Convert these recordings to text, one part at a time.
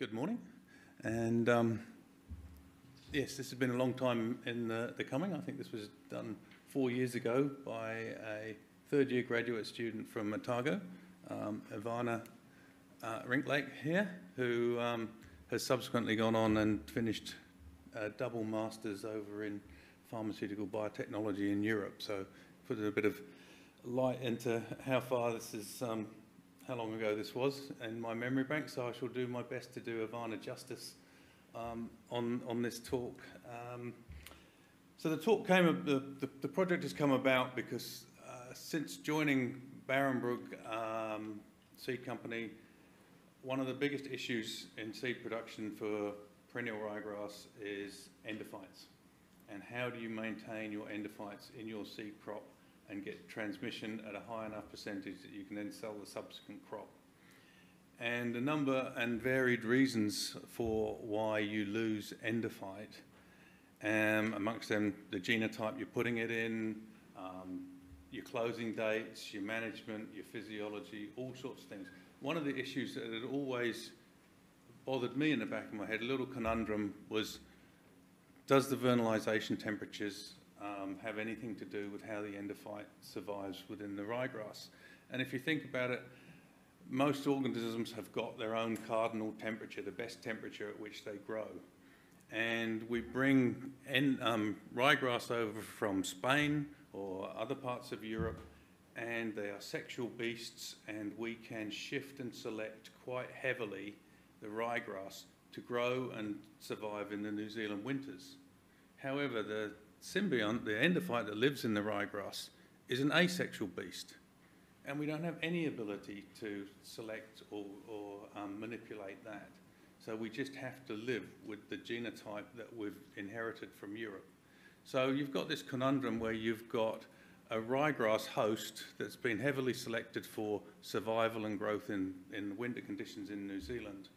Good morning. And um, yes, this has been a long time in the, the, coming. I think this was done four years ago by a third year graduate student from Otago, um, Ivana uh, Rinklake here, who um, has subsequently gone on and finished a double masters over in pharmaceutical biotechnology in Europe. So put a bit of light into how far this is um, how long ago this was in my memory bank, so I shall do my best to do Ivana justice um, on, on this talk. Um, so the talk came, the, the, the, project has come about because uh, since joining Barenbrug um, Seed Company, one of the biggest issues in seed production for perennial ryegrass is endophytes. And how do you maintain your endophytes in your seed crop and get transmission at a high enough percentage that you can then sell the subsequent crop. And a number and varied reasons for why you lose endophyte, um, amongst them the genotype you're putting it in, um, your closing dates, your management, your physiology, all sorts of things. One of the issues that had always bothered me in the back of my head, a little conundrum, was does the vernalization temperatures um, have anything to do with how the endophyte survives within the ryegrass. And if you think about it, most organisms have got their own cardinal temperature, the best temperature at which they grow. And we bring en, um, ryegrass over from Spain or other parts of Europe, and they are sexual beasts, and we can shift and select quite heavily the ryegrass to grow and survive in the New Zealand winters. However, the symbiont, the endophyte that lives in the ryegrass, is an asexual beast. And we don't have any ability to select or, or um, manipulate that. So we just have to live with the genotype that we've inherited from Europe. So you've got this conundrum where you've got a ryegrass host that's been heavily selected for survival and growth in, in winter conditions in New Zealand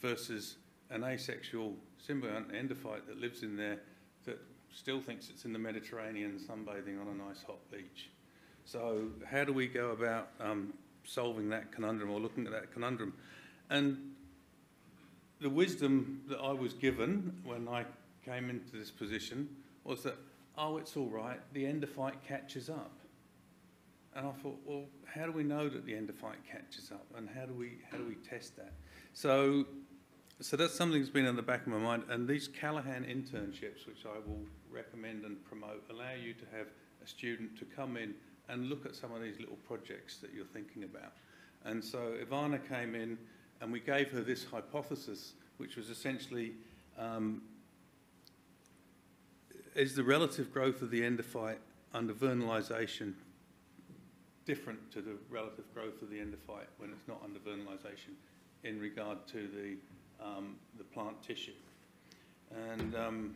versus an asexual symbiont endophyte that lives in there that still thinks it's in the Mediterranean sunbathing on a nice hot beach. So how do we go about um, solving that conundrum or looking at that conundrum? And the wisdom that I was given when I came into this position was that, oh, it's all right, the endophyte catches up. And I thought, well, how do we know that the endophyte catches up, and how do we how do we test that? So so that's something that's been in the back of my mind. And these Callaghan internships, which I will recommend and promote, allow you to have a student to come in and look at some of these little projects that you're thinking about. And so Ivana came in and we gave her this hypothesis, which was essentially, um, is the relative growth of the endophyte under vernalization different to the relative growth of the endophyte when it's not under vernalization in regard to the um, the plant tissue. And, um,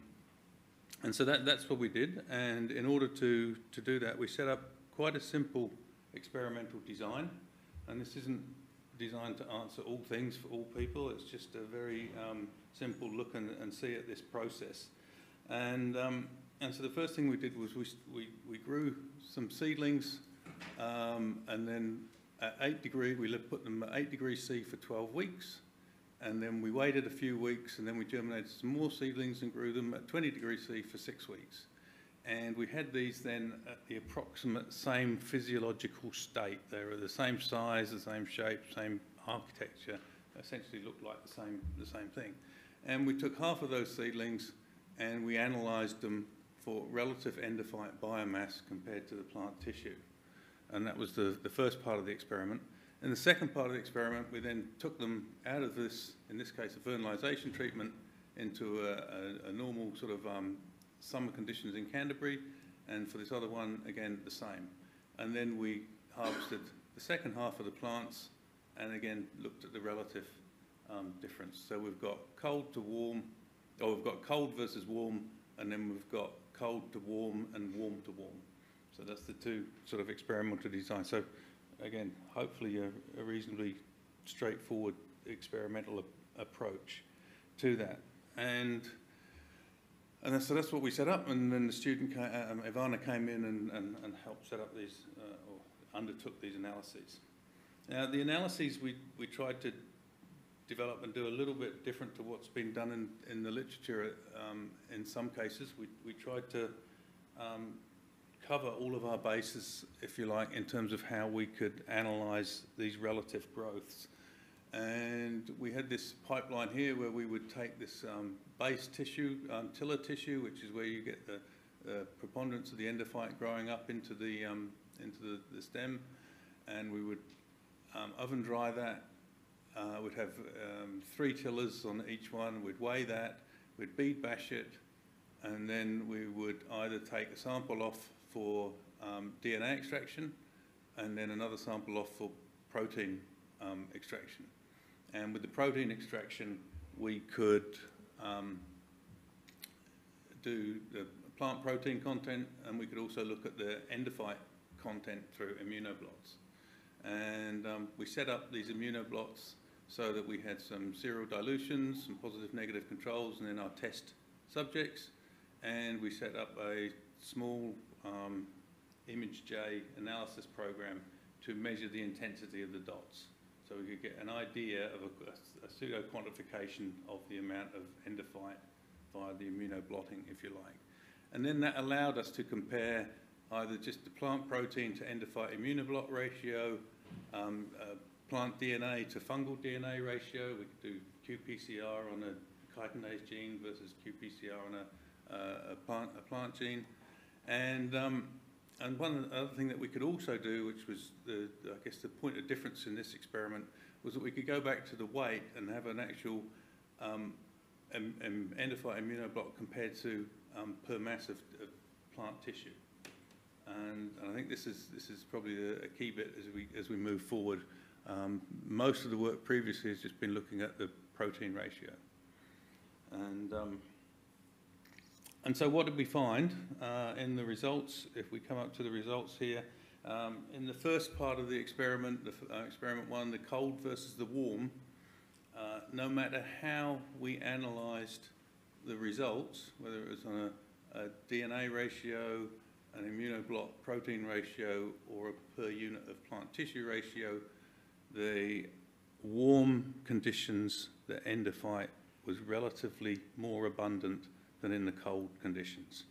and so that, that's what we did. And in order to, to do that, we set up quite a simple experimental design. And this isn't designed to answer all things for all people. It's just a very um, simple look and, and, see at this process. And, um, and so the first thing we did was we, we, we grew some seedlings um, and then at 8 degree, we put them at 8 degrees C for 12 weeks and then we waited a few weeks and then we germinated some more seedlings and grew them at 20 degrees C for six weeks. And we had these then at the approximate same physiological state. They were the same size, the same shape, same architecture, essentially looked like the same, the same thing. And we took half of those seedlings and we analysed them for relative endophyte biomass compared to the plant tissue. And that was the, the first part of the experiment. In the second part of the experiment, we then took them out of this, in this case, a vernalisation treatment, into a, a, a normal sort of um, summer conditions in Canterbury, and for this other one, again, the same. And then we harvested the second half of the plants, and again, looked at the relative um, difference. So we've got cold to warm, or we've got cold versus warm, and then we've got cold to warm and warm to warm. So that's the two sort of experimental designs. So again, hopefully a, a reasonably straightforward experimental a, approach to that. And and so that's what we set up, and then the student, came, um, Ivana came in and, and, and, helped set up these, uh, or undertook these analyses. Now, the analyses we, we tried to develop and do a little bit different to what's been done in, in the literature um, in some cases. We, we tried to um, cover all of our bases, if you like, in terms of how we could analyse these relative growths. And we had this pipeline here where we would take this um, base tissue, um, tiller tissue, which is where you get the, the preponderance of the endophyte growing up into the, um, into the, the stem, and we would um, oven dry that. Uh, we'd have um, three tillers on each one. We'd weigh that. We'd bead bash it, and then we would either take a sample off for um, DNA extraction, and then another sample off for protein um, extraction. And with the protein extraction, we could um, do the plant protein content, and we could also look at the endophyte content through immunoblots. And um, we set up these immunoblots so that we had some serial dilutions, some positive negative controls, and then our test subjects. And we set up a small um, ImageJ analysis program to measure the intensity of the dots. So we could get an idea of a, a pseudo quantification of the amount of endophyte via the immunoblotting, if you like. And then that allowed us to compare either just the plant protein to endophyte immunoblot ratio, um, uh, plant DNA to fungal DNA ratio. We could do qPCR on a chitinase gene versus qPCR on a, uh, a, plant, a plant gene. And, um, and one other thing that we could also do, which was, the, I guess, the point of difference in this experiment, was that we could go back to the weight and have an actual um, endophyte immunoblot compared to um, per mass of, of plant tissue. And, and, I think this is, this is probably a, a key bit as we, as we move forward. Um, most of the work previously has just been looking at the protein ratio. And um, and so what did we find uh, in the results? If we come up to the results here, um, in the first part of the experiment, the, uh, experiment one, the cold versus the warm, uh, no matter how we analysed the results, whether it was on a, a, DNA ratio, an immunoblot protein ratio, or a per unit of plant tissue ratio, the warm conditions, the endophyte was relatively more abundant than in the cold conditions.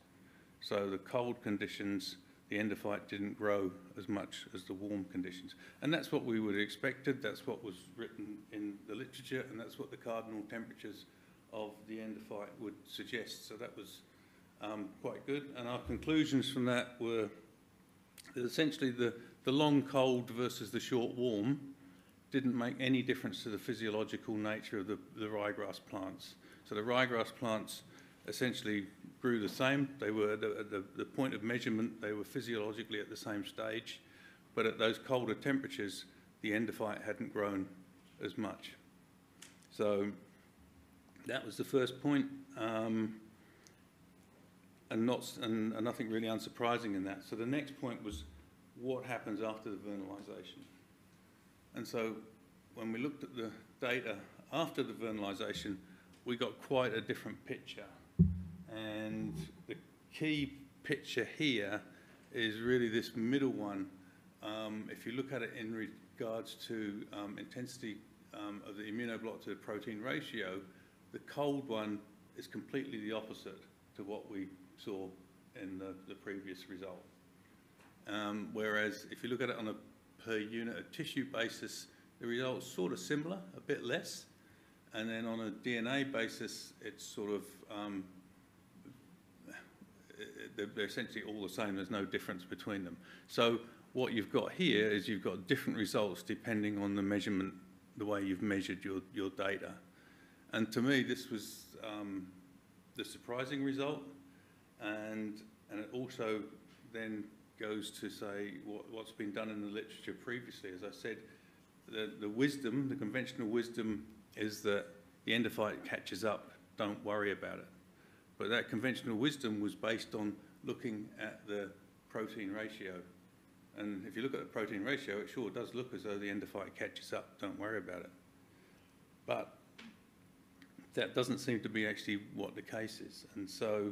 So the cold conditions, the endophyte didn't grow as much as the warm conditions. And that's what we would have expected, that's what was written in the literature, and that's what the cardinal temperatures of the endophyte would suggest. So that was um, quite good. And our conclusions from that were that essentially the, the long cold versus the short warm didn't make any difference to the physiological nature of the, the ryegrass plants. So the ryegrass plants essentially grew the same. They were at the, the, the point of measurement, they were physiologically at the same stage, but at those colder temperatures, the endophyte hadn't grown as much. So that was the first point, um, and, not, and, and nothing really unsurprising in that. So the next point was what happens after the vernalization. And so when we looked at the data after the vernalization, we got quite a different picture. And the key picture here is really this middle one. Um, if you look at it in regards to um, intensity um, of the immunoblot to the protein ratio, the cold one is completely the opposite to what we saw in the, the previous result. Um, whereas if you look at it on a per unit of tissue basis, the result's sort of similar, a bit less. And then on a DNA basis, it's sort of um, they're essentially all the same. There's no difference between them. So what you've got here is you've got different results depending on the measurement, the way you've measured your, your data. And to me, this was um, the surprising result. And, and it also then goes to say what, what's been done in the literature previously. As I said, the, the wisdom, the conventional wisdom is that the endophyte catches up, don't worry about it. But that conventional wisdom was based on looking at the protein ratio. And if you look at the protein ratio, it sure does look as though the endophyte catches up. Don't worry about it. But that doesn't seem to be actually what the case is. And so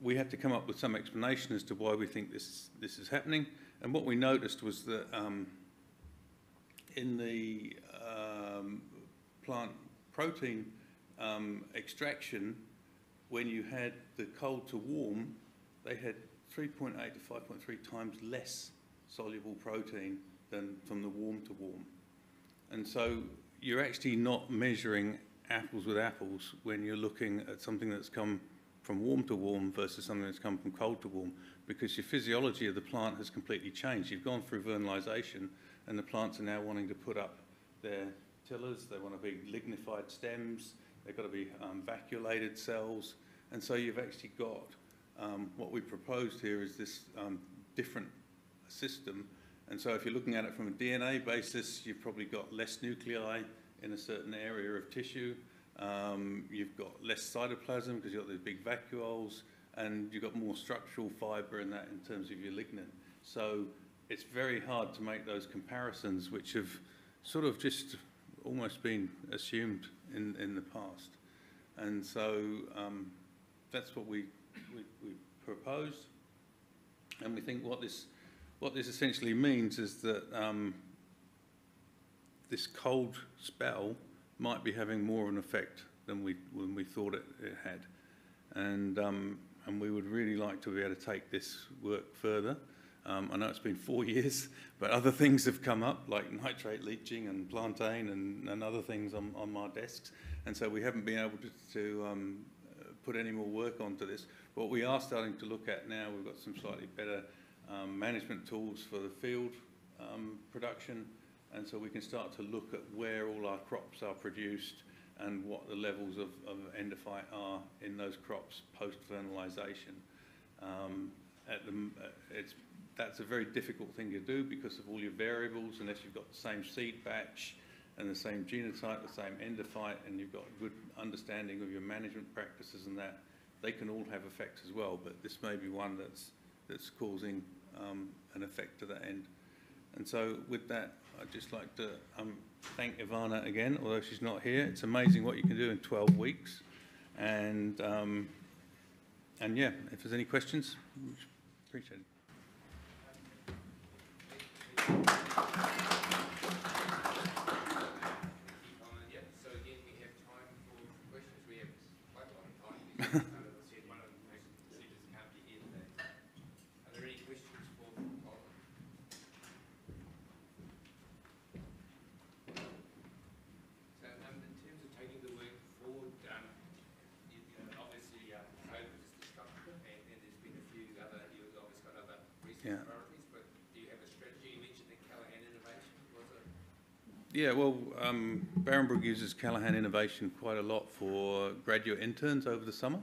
we have to come up with some explanation as to why we think this, this is happening. And what we noticed was that um, in the um, plant protein um, extraction, when you had the cold to warm, they had 3.8 to 5.3 times less soluble protein than from the warm to warm. And so you're actually not measuring apples with apples when you're looking at something that's come from warm to warm versus something that's come from cold to warm because your physiology of the plant has completely changed. You've gone through vernalisation and the plants are now wanting to put up their tillers, they want to be lignified stems, they've got to be um, vacuolated cells, and so you've actually got um, what we proposed here is this um, different system. And so if you're looking at it from a DNA basis, you've probably got less nuclei in a certain area of tissue. Um, you've got less cytoplasm because you've got these big vacuoles, and you've got more structural fibre in that in terms of your lignin. So it's very hard to make those comparisons, which have sort of just almost been assumed in, in the past. And so um, that's what we, we, we proposed. And we think what this, what this essentially means is that um, this cold spell might be having more of an effect than we, than we thought it, it had. And, um, and we would really like to be able to take this work further. Um, I know it's been four years, but other things have come up, like nitrate leaching and plantain and, and other things on, on my desks. And so we haven't been able to, to um, put any more work onto this. What we are starting to look at now, we've got some slightly better um, management tools for the field um, production. And so we can start to look at where all our crops are produced and what the levels of, of endophyte are in those crops post-fertilisation. Um, at the, uh, it's, that's a very difficult thing to do because of all your variables, unless you've got the same seed batch and the same genotype, the same endophyte, and you've got a good understanding of your management practices and that, they can all have effects as well, but this may be one that's, that's causing um, an effect to that end. And so with that, I'd just like to um, thank Ivana again, although she's not here. It's amazing what you can do in 12 weeks. And, um, and yeah, if there's any questions, appreciate it. Yeah, so again, we have time for questions. We have quite a lot of time. because, uh, as I said, one of the most procedures can't be here today. Are there any questions for Colin? So, um, in terms of taking the work forward, um, you, you know, obviously, uh, COVID is disruptive and, and there's been a few other, you've obviously got other Yeah. research priorities, but do you have a strategy? You mentioned the Callaghan Innovation, was it? Yeah, well, um, uses Callaghan Innovation quite a lot for graduate interns over the summer,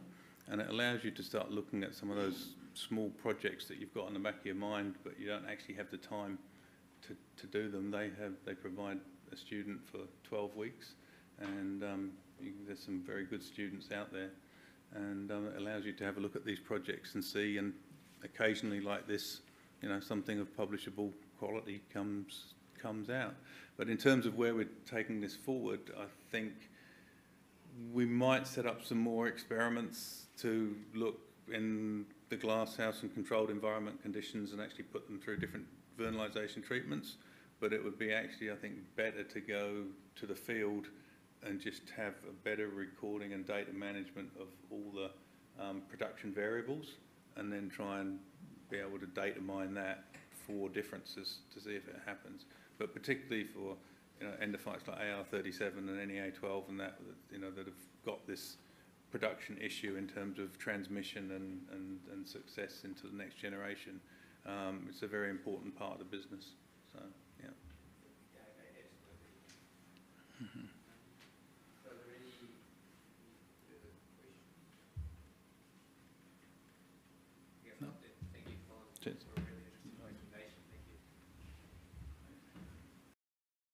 and it allows you to start looking at some of those small projects that you've got in the back of your mind, but you don't actually have the time to, to do them. They have they provide a student for 12 weeks, and um, you, there's some very good students out there, and um, it allows you to have a look at these projects and see, and occasionally like this, you know, something of publishable quality comes comes out. But in terms of where we're taking this forward, I think we might set up some more experiments to look in the glasshouse and controlled environment conditions and actually put them through different vernalisation treatments. But it would be actually, I think, better to go to the field and just have a better recording and data management of all the um, production variables and then try and be able to data mine that for differences to see if it happens. But particularly for you know, endophytes like AR37 and NEA12 and that, that, you know, that have got this production issue in terms of transmission and, and, and success into the next generation. Um, it's a very important part of the business. So.